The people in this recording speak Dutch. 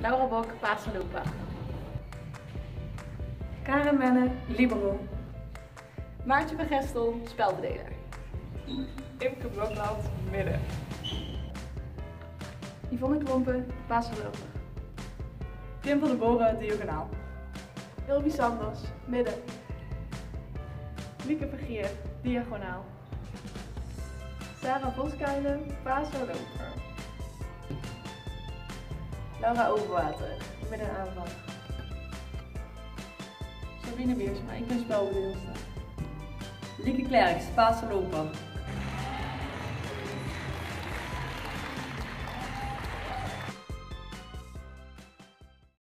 Laura Bok, Paaslopa. Karen Menne, Libero. Maartje van Gestel, spelverdeler. Imke Blokland, midden. Yvonne Klompen, paasgeloper. Kim van de Boren, diagonaal. Hilby Sanders, midden. Lieke Vergier, diagonaal. Sarah Voskuilen, paasgeloper. Laura Overwater, Middenaanval. Sabine Biersma, ik ben spelbedeelster. Lieke Klerks, Paaslopen.